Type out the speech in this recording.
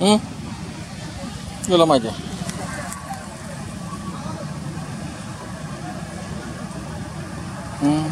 Hmm? Dia lama je. Hmm.